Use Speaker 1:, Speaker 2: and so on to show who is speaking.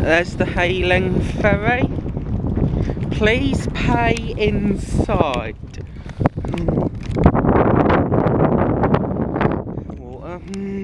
Speaker 1: There's the Hayling ferry. Please pay inside. Hmm. Water. Hmm.